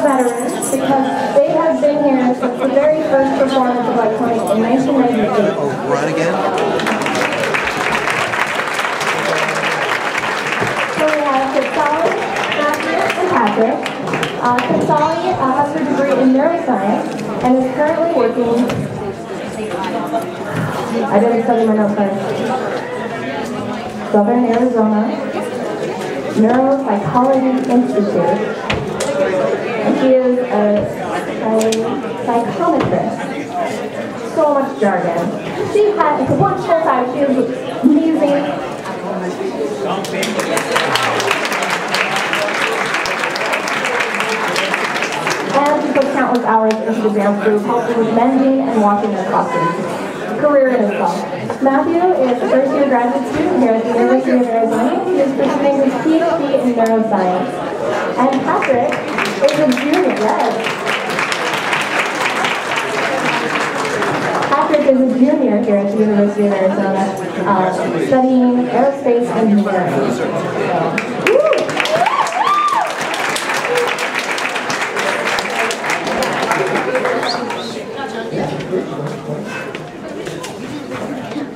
veterans because they have been here since the very first performance of Iconic in 1998. Oh, run again? So we have Katsali, Matthew, and Patrick. Uh, uh, has her degree in neuroscience and is currently working. I didn't study my notes. Southern Arizona Neuropsychology Institute. She is a, a psychometrist. So much jargon. She had, a one full time, she is amazing. And she put countless hours into the dance group, helping with mending and washing their costumes. Career in itself. Matthew is a first year graduate student here at the University of Arizona. He is pursuing his PhD in neuroscience. And Patrick is a junior, yes. Patrick is a junior here at the University of Arizona, uh, studying aerospace engineering.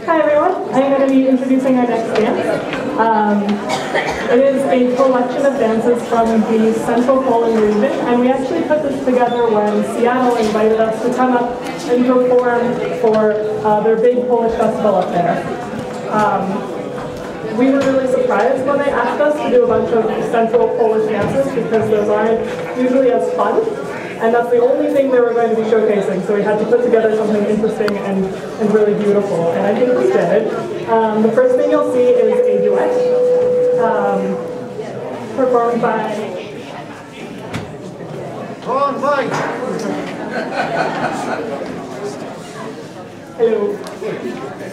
Hi everyone, I'm going to be introducing our next dance. Um, it is a collection of dances from the Central Poland region, and we actually put this together when Seattle invited us to come up and perform for uh, their big Polish festival up there. Um, we were really surprised when they asked us to do a bunch of Central Polish dances because those aren't usually as fun. And that's the only thing they were going to be showcasing. So we had to put together something interesting and, and really beautiful. And I think we did. Um, the first thing you'll see is a duet um, performed by On Mike. Hello.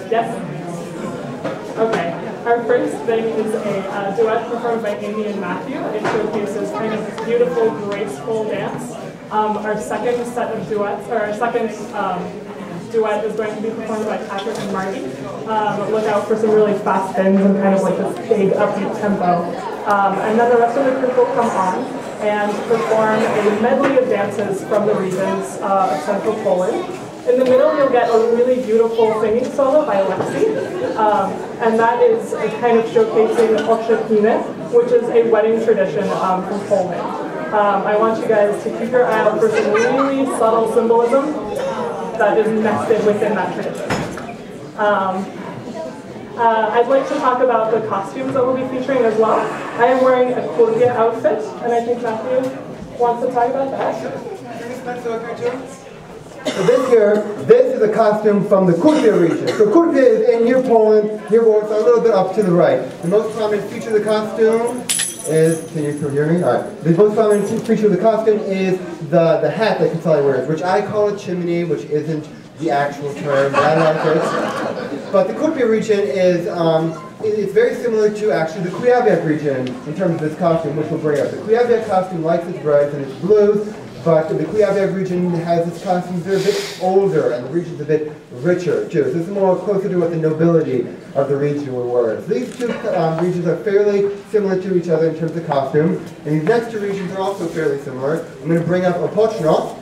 Yes? Okay. Our first thing is a uh, duet performed by Amy and Matthew. It showcases kind of this beautiful, graceful dance. Um, our second set of duets, or our second um, duet is going to be performed by Patrick and Marty. Um, look out for some really fast spins and kind of like this big upbeat tempo. Um, and then the rest of the group will come on and perform a medley of dances from the regions uh, of central Poland. In the middle, you'll get a really beautiful singing solo by Lexi, um, and that is kind of showcasing Oczepiny, which is a wedding tradition um, from Poland. Um, I want you guys to keep your eye out for some really subtle symbolism that is nested within that tradition. Um, uh, I'd like to talk about the costumes that we'll be featuring as well. I am wearing a Kurpia outfit, and I think Matthew wants to talk about that. So this here, this is a costume from the Kurpia region. So Kurpia is in near Poland, near Warsaw, a little bit up to the right. The most prominent feature of the costume is, can you still hear me? All right. The most common feature of the costume is the, the hat that Katsali wears, which I call a chimney, which isn't the actual term, but I like it. But the Kurpia region is, um, it- it's very similar to actually the Kujawiak region in terms of this costume, which we'll bring up. The Kujawiak costume likes its reds and its blues, but the Kujawiak region has its costumes, they're a bit older, and the region's a bit richer too. So this is more closer to what the nobility of the region wear. So these two um, regions are fairly similar to each other in terms of costume, and these next two regions are also fairly similar. I'm going to bring up Opoczno.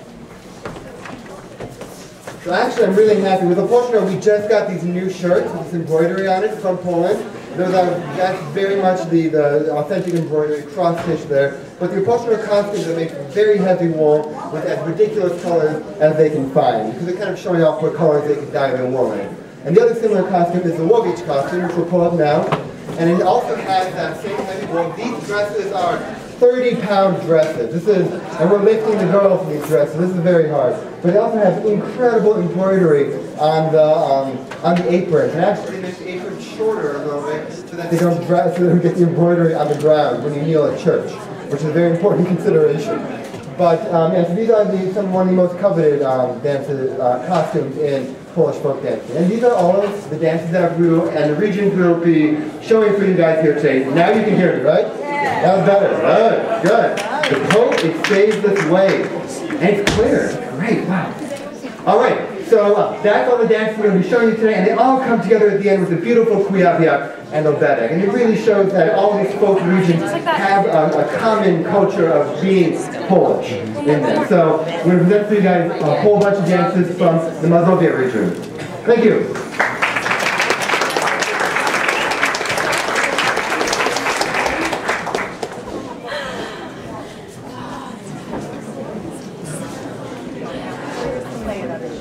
So actually, I'm really happy with Opoczno. We just got these new shirts with this embroidery on it from Poland. Those are that's very much the, the authentic embroidery cross stitch there. But the Opoczno costumes are made from very heavy wool with as ridiculous colors as they can find because they're kind of showing off what colors they can dye their wool in. And the other similar costume is the Łowicz costume, which we'll pull up now. And it also has that same heavy wool. These dresses are 30 pound dresses. This is, and we're lifting the girls in these dresses. This is very hard. But it also has incredible embroidery on the um, on the aprons. And actually, they make the aprons shorter a little bit so that they don't dra- so they don't get the embroidery on the ground when you kneel at church, which is a very important consideration. But um, yeah, so these are the, some one of the most coveted um, dances, uh, costumes in Polish folk dancing. And these are all of the dances that Ru and the regions will be showing for you guys here today. Now you can hear me, right? Yeah. That was better. Good, good. The coat, it stays this way. And it's clear. Great, wow. All right, so uh, that's all the dances we're going to be showing you today, and they all come together at the end with a beautiful Kujawiak and Oberek. And it really shows that all these folk regions have a, a common culture of being Polish in them. So we're going to you guys a whole bunch of dances from the Mazovia region. Thank you.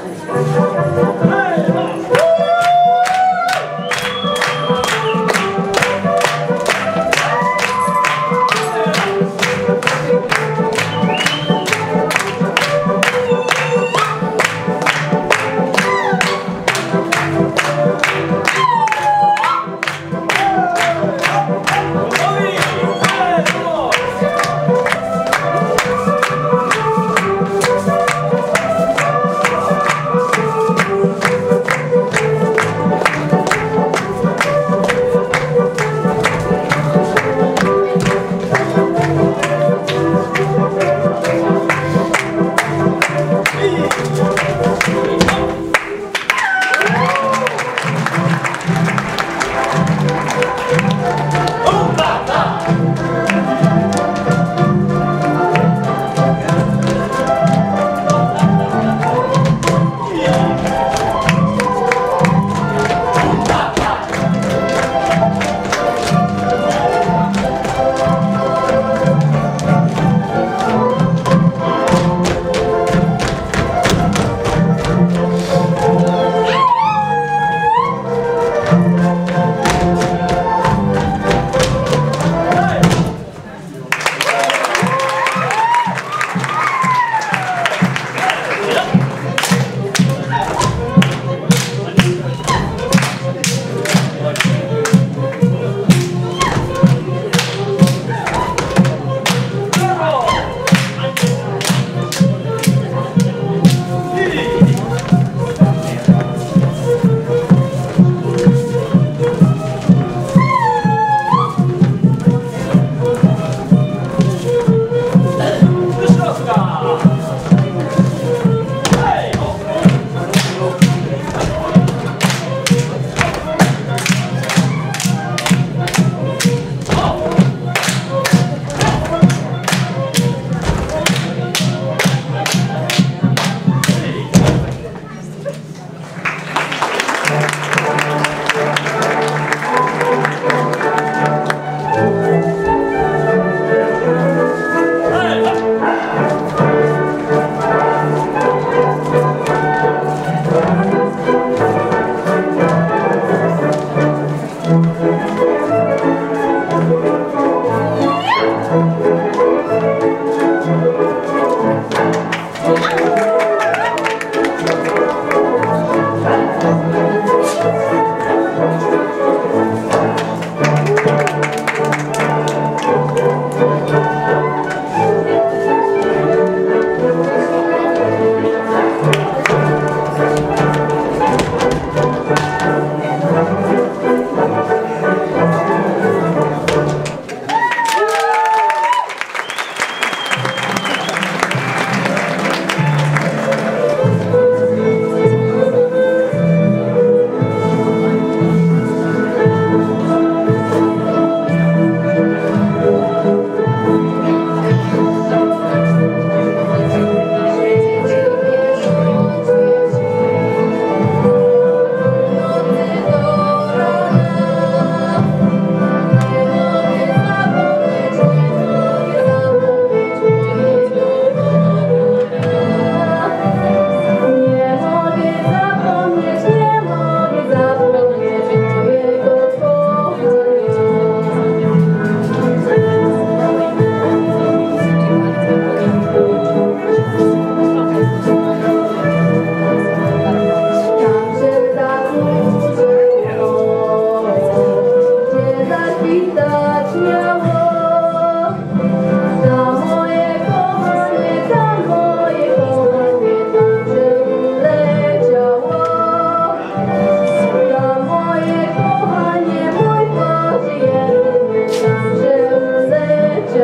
Obrigado.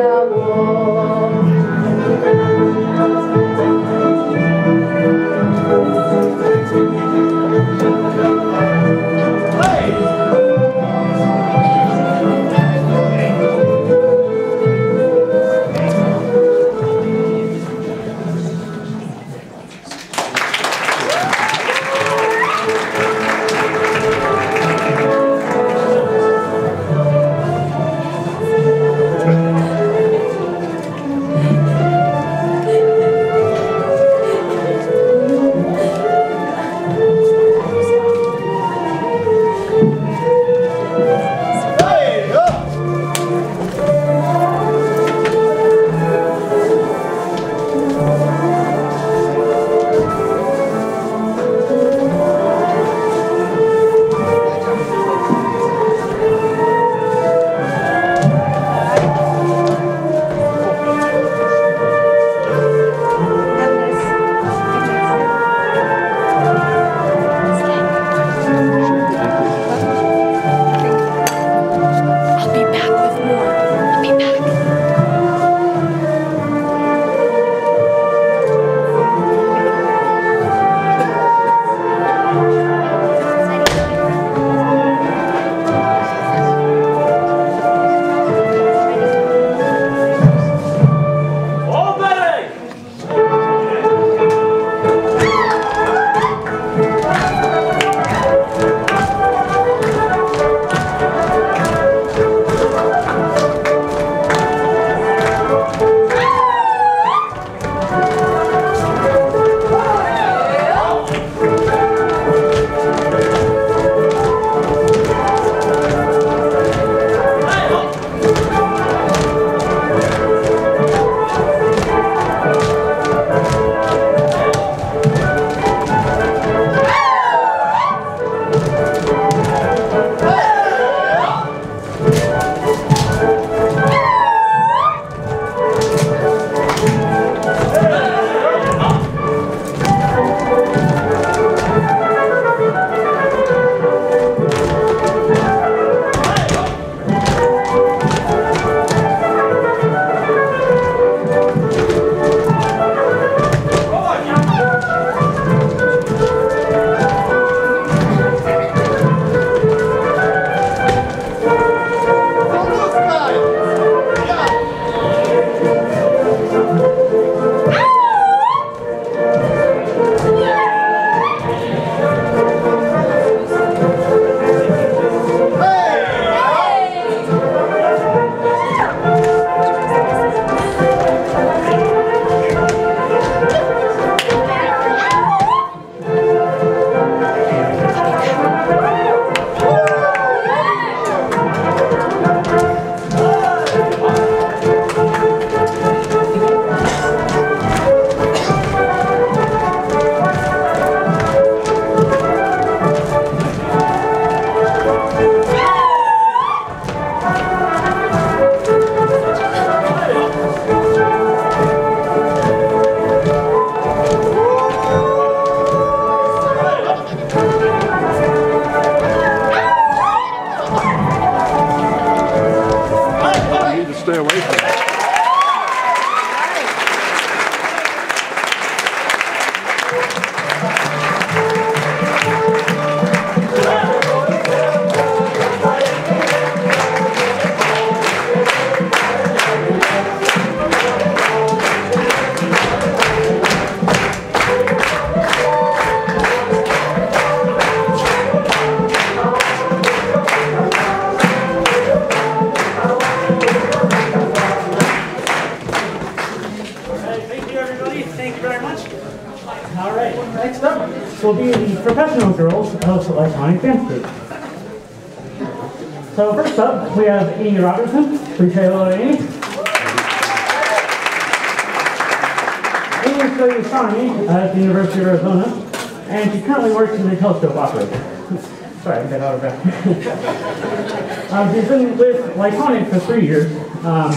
down. Of Electronic Dance Group. So first up, we have Amy Robertson. Please say hello to Amy. Amy studies astronomy at the University of Arizona, and she currently works as a telescope operator. Sorry, I got out of breath. um, she's been with Lajkonik for three years, um,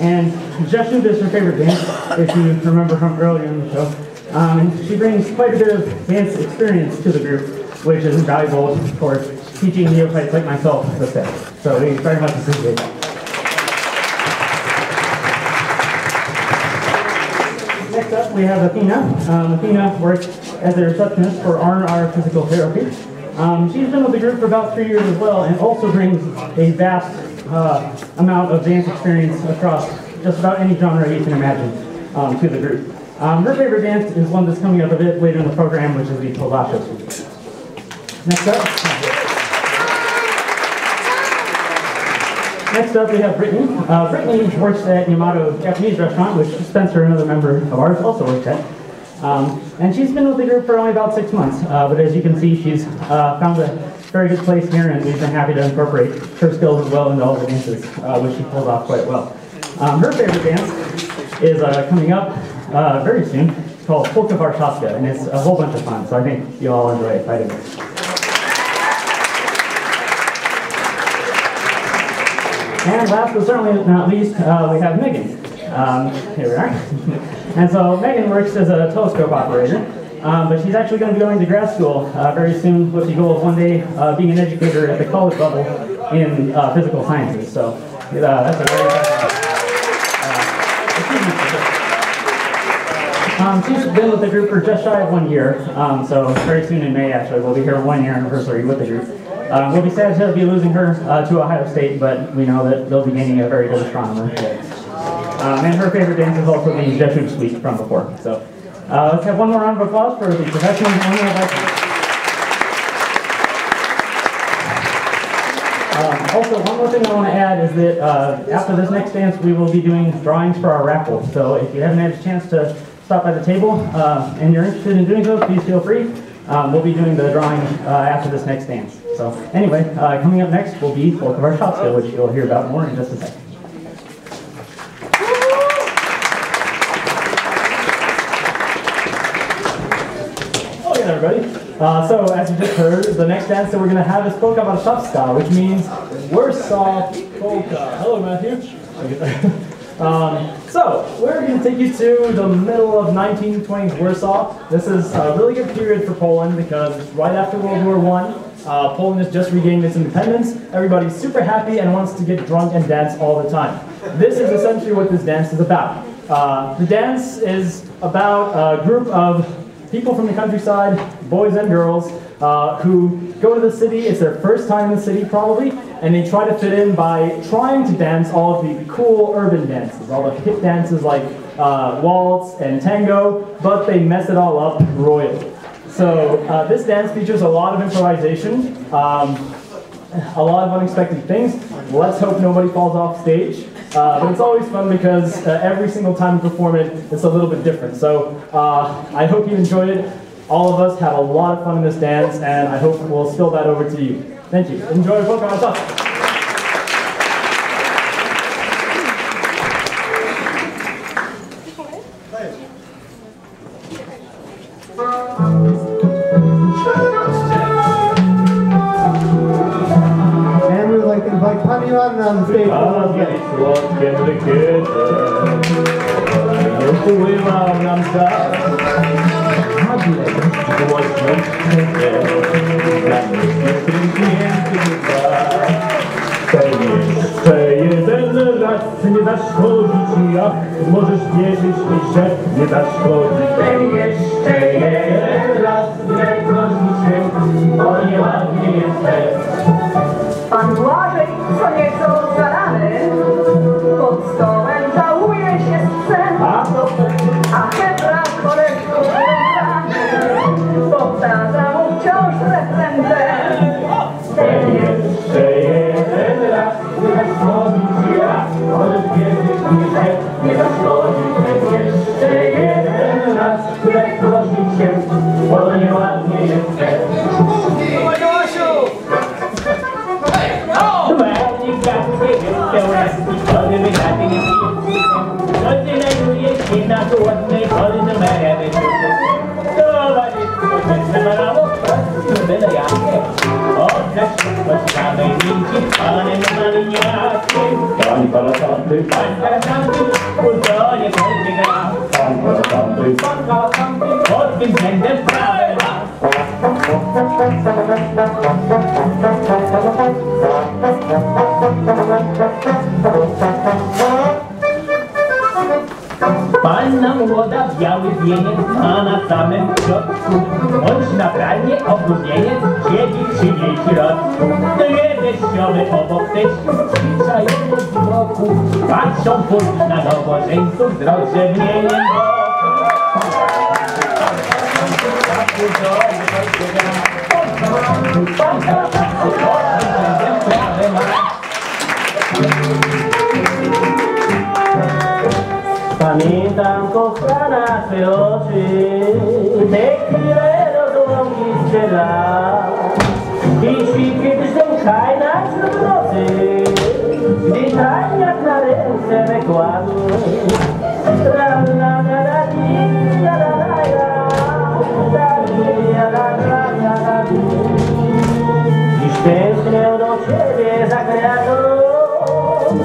and Jessup is her favorite dance, if you remember from earlier in the show. Um, she brings quite a bit of dance experience to the group, which is invaluable for teaching neophytes like myself the steps. So we very much appreciate that. Next up, we have Athena. Um, Athena works as a receptionist for R&R Physical Therapy. Um, she's been with the group for about three years as well, and also brings a vast uh, amount of dance experience across just about any genre you can imagine um, to the group. Um, her favorite dance is one that's coming up a bit later in the program, which is the suite. Next up. Next up, we have Brittany. Uh, Brittany works at Yamato Japanese restaurant, which Spencer, another member of ours, also works at. Um, and she's been with the group for only about six months, uh, but as you can see, she's uh, found a very good place here, and we've been happy to incorporate her skills as well into all the dances, uh, which she pulls off quite well. Um, her favorite dance is uh, coming up uh, very soon, called Polka Warszawska, and it's a whole bunch of fun, so I think you'll all enjoy it quite And last but certainly not least, uh, we have Megan. Um, here we are. and so Megan works as a telescope operator, um, but she's actually going to be going to grad school uh, very soon with the goal of one day uh, being an educator at the college level in uh, physical sciences. So uh, that's a very. Um, she's been with the group for just shy of one year, um, so very soon in May actually we'll be her one year anniversary with the group. Uh, we'll be sad to be losing her uh, to Ohio State, but we know that they'll be gaining a very good astronomer. Um, and her favorite dance is also the Jessup Suite from before. So uh, let's have one more round of applause for the professional Amy Levick. Um, also, one more thing I want to add is that uh, after this next dance, we will be doing drawings for our raffle. So if you haven't had a chance to stop by the table uh, and you're interested in doing those, please feel free. Um, we'll be doing the drawing uh, after this next dance. So anyway, uh, coming up next will be both of our shop skill, which you'll hear about more in just a second. Oh yeah, everybody. Uh, so as you just heard, the next dance that we're going to have is Polka Warszawska, which means Warsaw Polka. Hello, Matthew. Um, so, we're going to take you to the middle of 1920s Warsaw. This is a really good period for Poland because right after World War One. Uh, Poland has just regained its independence. Everybody's super happy and wants to get drunk and dance all the time. This is essentially what this dance is about. Uh, the dance is about a group of people from the countryside, boys and girls, uh, who go to the city. It's their first time in the city, probably, and they try to fit in by trying to dance all of the cool urban dances, all the hip dances like uh, waltz and tango, but they mess it all up royally. So uh, this dance features a lot of improvisation, um, a lot of unexpected things. Let's hope nobody falls off stage. Uh, but it's always fun because uh, every single time we perform it, it's a little bit different. So uh, I hope you enjoyed it. All of us have a lot of fun in this dance, and I hope we'll spill that over to you. Thank you. Enjoy Polka Warszawska. kiedy, kiedy upływał nam czas Nagle głośno krzykie Zamieśnie pięknięty Ten jeszcze jeden raz nie zaszkodzić Jak możesz wierzyć mi, że nie zaszkodzi Ten jeszcze jeden raz nie zaszkodzić Bo nieładnie jest Pan Władz sprawę ma. Panna młoda, biały wieniec, a na samym środku Bądź na naturalnie obrumieniec, siedzi trzydzieci lat Dwie weźmiomy obok też ćwiczają z boku Patrzą furt na nowożeńców z rozrzewnieniem Thank you. mi tam kochana Twe oczy Te, które rodzą mi strzela I świt, gdy szukaj nas w nocy Gdy tajniak na ręce me kładł La la la la la la la Tęsknię do Ciebie za kreatą,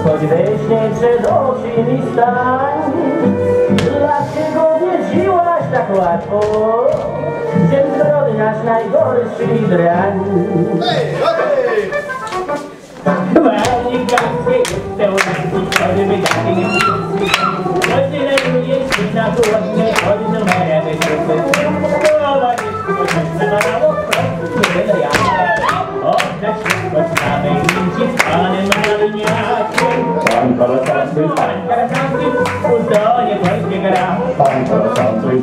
choć we śnie przed oczy mi stań. Łatwo Że zbrodniarz najgorszy drań Hej, hej! Wali ganskie, pełnaki, choćby takie nie Choć tyle jest na głodne, choć numerem wysocy Prowadzić, choć na mało, prosto nie byle Oddać wszystko samej linci z panem mariniakiem Pan kalasanty, pan kalasanty, uzdolnie 放个小鬼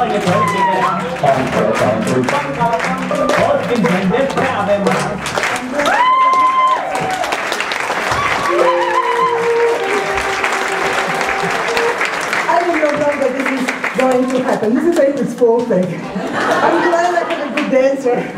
I didn't know that this is going to happen. This is a April's Fool thing. I'm glad I got a good dancer.